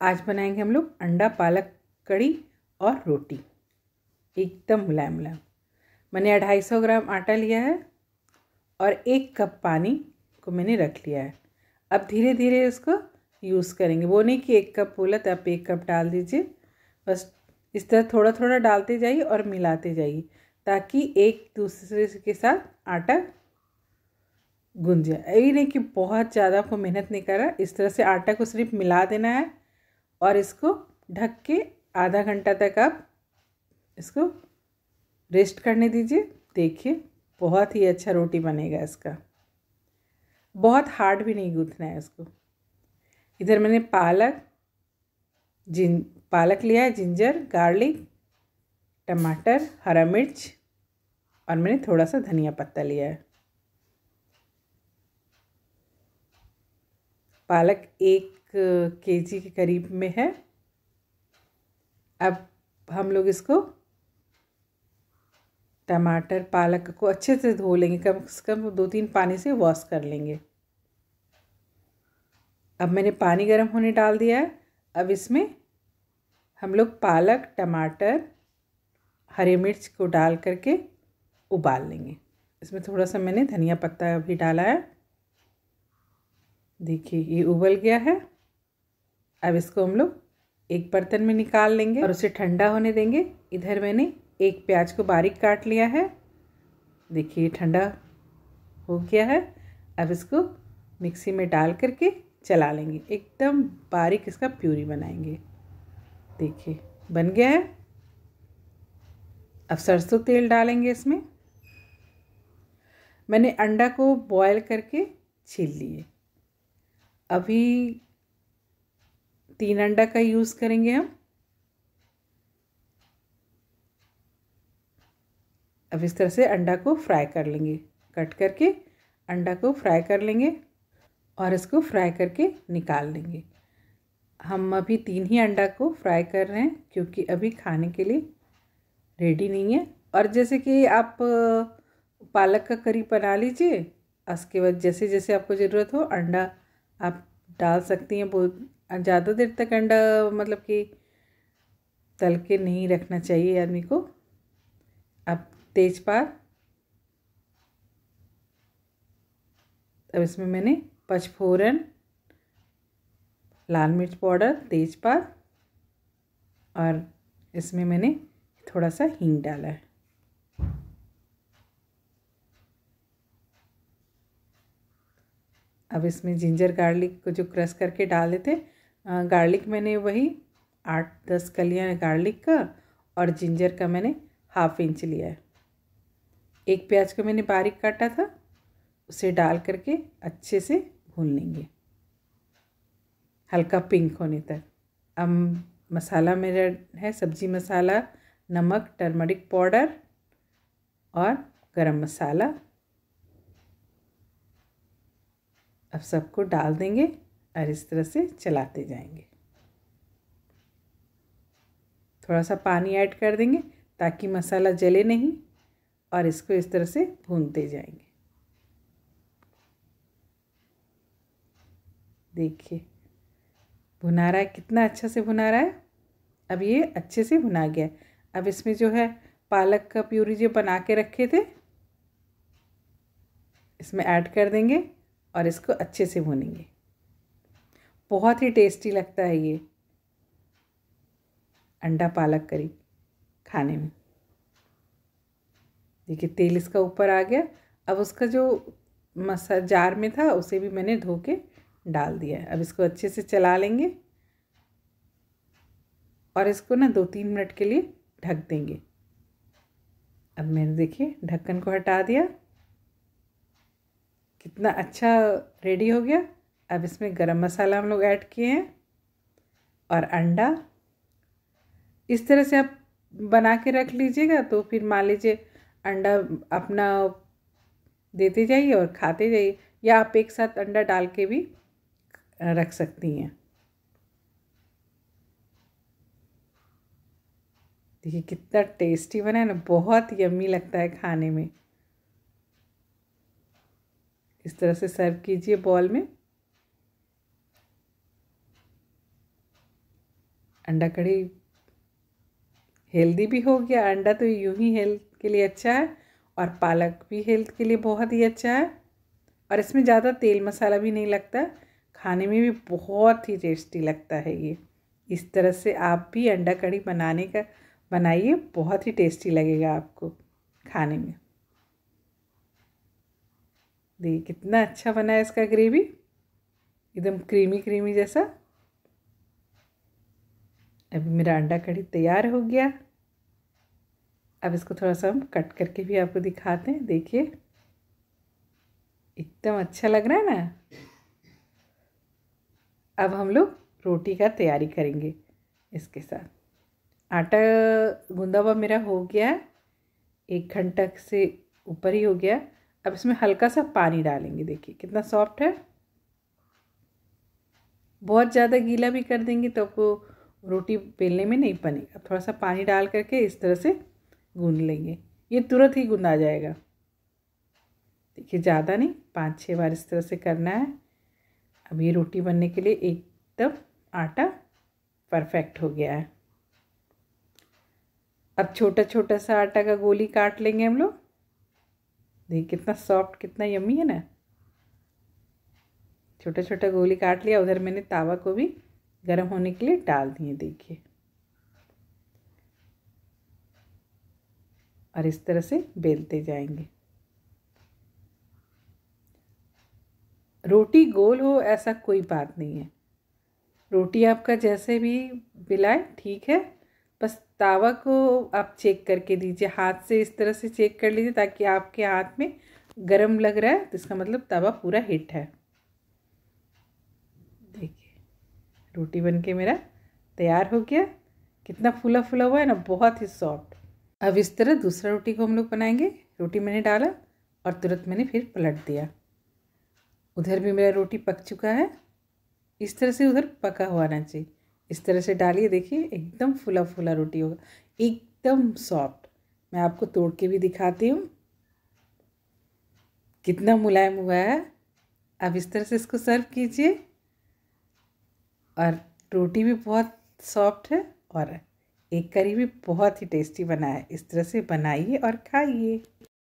आज बनाएँगे हम लोग अंडा, पालक, कड़ी और रोटी। एकदम मुलायम मुलायम मैंने अढ़ाई सौ ग्राम आटा लिया है और एक कप पानी को मैंने रख लिया है। अब धीरे धीरे इसको यूज़ करेंगे। वो नहीं कि एक कप बोला तो आप एक कप डाल दीजिए। बस इस तरह थोड़ा थोड़ा डालते जाइए और मिलाते जाइए ताकि एक दूसरे के साथ आटा गुंज। जाए यही नहीं कि बहुत ज़्यादा आपको मेहनत नहीं करा इस तरह से आटा को सिर्फ़ मिला देना है और इसको ढक के आधा घंटा तक आप इसको रेस्ट करने दीजिए। देखिए, बहुत ही अच्छा रोटी बनेगा इसका। बहुत हार्ड भी नहीं गूँथना है इसको। इधर मैंने पालक, जिन, पालक लिया है, जिंजर गार्लिक टमाटर, हरा मिर्च और मैंने थोड़ा सा धनिया पत्ता लिया है। पालक एक के जी के करीब में है। अब हम लोग इसको टमाटर, पालक को अच्छे से धो लेंगे। कम से कम दो तीन पानी से वॉश कर लेंगे। अब मैंने पानी गर्म होने डाल दिया है। अब इसमें हम लोग पालक, टमाटर, हरी मिर्च को डाल करके उबाल लेंगे। इसमें थोड़ा सा मैंने धनिया पत्ता भी डाला है। देखिए, ये उबल गया है। अब इसको हम लोग एक बर्तन में निकाल लेंगे और उसे ठंडा होने देंगे। इधर मैंने एक प्याज को बारीक काट लिया है। देखिए ठंडा हो गया है। अब इसको मिक्सी में डाल करके चला लेंगे। एकदम बारीक इसका प्यूरी बनाएँगे। देखिए, बन गया है। अब सरसों तेल डालेंगे इसमें। मैंने अंडा को बॉयल करके छील लिए। अभी तीन अंडा का यूज़ करेंगे हम। अब इस तरह से अंडा को फ्राई कर लेंगे। कट करके अंडा को फ्राई कर लेंगे और इसको फ्राई करके निकाल लेंगे। हम अभी तीन ही अंडा को फ्राई कर रहे हैं क्योंकि अभी खाने के लिए रेडी नहीं है। और जैसे कि आप पालक का करी बना लीजिए, उसके बाद जैसे जैसे आपको ज़रूरत हो, अंडा आप डाल सकती हैं बहुत, ज़्यादा देर तक अंडा मतलब कि तल के नहीं रखना चाहिए आदमी को। अब तेज़पात अब इसमें मैंने पचफोरन, लाल मिर्च पाउडर तेज़पात और इसमें मैंने थोड़ा सा हींग डाला है। अब इसमें जिंजर गार्लिक को जो क्रश करके डाल देते गार्लिक मैंने वही आठ, दस कलियाँ गार्लिक का और जिंजर का मैंने हाफ़ इंच लिया है। एक प्याज को मैंने बारीक काटा था, उसे डाल करके अच्छे से भून लेंगे। हल्का पिंक होने तक। अब मसाला मेरा है सब्ज़ी मसाला, नमक टर्मरिक पाउडर और गरम मसाला। अब सबको डाल देंगे और इस तरह से चलाते जाएँगे। थोड़ा सा पानी ऐड कर देंगे ताकि मसाला जले नहीं और इसको इस तरह से भूनते जाएँगे। देखिए, भुना रहा है, कितना अच्छा से भुना रहा है। अब ये अच्छे से भुना गया अब इसमें जो है पालक का प्यूरी जो बना के रखे थे, इसमें ऐड कर देंगे। और इसको अच्छे से भूनेंगे। बहुत ही टेस्टी लगता है ये अंडा पालक करी खाने में। देखिए, तेल इसका ऊपर आ गया। अब उसका जो मसा, जार में था, उसे भी मैंने धो के डाल दिया है। अब इसको अच्छे से चला लेंगे और इसको ना दो तीन मिनट के लिए ढक देंगे। अब मैंने, देखिए, ढक्कन को हटा दिया। कितना अच्छा रेडी हो गया। अब इसमें गरम मसाला हम लोग ऐड किए हैं और अंडा। इस तरह से आप बना के रख लीजिएगा तो फिर मान लीजिए अंडा अपना देते जाइए और खाते जाइए या आप एक साथ अंडा डाल के भी रख सकती हैं। देखिए कितना टेस्टी बना है ना, बहुत यम्मी लगता है खाने में। इस तरह से सर्व कीजिए बॉल में। अंडा कढ़ी हेल्दी भी हो गया। अंडा तो यूँ ही हेल्थ के लिए अच्छा है और पालक भी हेल्थ के लिए बहुत ही अच्छा है। और इसमें ज़्यादा तेल मसाला भी नहीं लगता। खाने में भी बहुत ही टेस्टी लगता है ये। इस तरह से आप भी अंडा कढ़ी बनाने का, बनाइए। बहुत ही टेस्टी लगेगा आपको खाने में। देखिए, कितना अच्छा बना है इसका ग्रेवी एकदम क्रीमी क्रीमी जैसा। अभी मेरा अंडा कढ़ी तैयार हो गया। अब इसको थोड़ा सा हम कट करके भी आपको दिखाते हैं। देखिए, एकदम अच्छा लग रहा है ना। अब हम लोग रोटी का तैयारी करेंगे इसके साथ। आटा गूंदा हुआ मेरा हो गया। एक घंटा से ऊपर ही हो गया। अब इसमें हल्का सा पानी डालेंगे, देखिए कितना सॉफ्ट है। बहुत ज़्यादा गीला भी कर देंगे तो आपको रोटी बेलने में नहीं बनेगा। थोड़ा सा पानी डाल करके इस तरह से गूंद लेंगे। ये तुरंत ही गूंदा जाएगा। देखिए, ज़्यादा नहीं पाँच छः बार इस तरह से करना है। अब ये रोटी बनने के लिए एकदम आटा परफेक्ट हो गया है। अब छोटा छोटा सा आटा का गोली काट लेंगे हम लोग। देखिए कितना सॉफ्ट कितना यमी है ना। छोटा छोटा गोली काट लिया, उधर मैंने तावा को भी गर्म होने के लिए डाल दिए, देखिए। और इस तरह से बेलते जाएँगे। रोटी गोल हो, ऐसा कोई बात नहीं है। रोटी आपका जैसे भी बिलाए, ठीक है? बस तावा को आप चेक करके दीजिए। हाथ से इस तरह से चेक कर लीजिए ताकि आपके हाथ में गरम लग रहा है तो इसका मतलब तवा पूरा हिट है। देखिए, रोटी बन के मेरा तैयार हो गया। कितना फूला फूला हुआ है ना, बहुत ही सॉफ्ट। अब इस तरह दूसरा रोटी को हम लोग बनाएँगे। रोटी मैंने डाला और तुरंत मैंने फिर पलट दिया। उधर भी मेरा रोटी पक चुका है। इस तरह से उधर पका हुआ ना चाहिए। इस तरह से डालिए, देखिए, एकदम फुला फुला रोटी होगा। एकदम सॉफ्ट मैं आपको तोड़ के भी दिखाती हूँ। कितना मुलायम हुआ है। अब इस तरह से इसको सर्व कीजिए। और रोटी भी बहुत सॉफ्ट है और एक करी भी बहुत ही टेस्टी बना है। इस तरह से बनाइए और खाइए।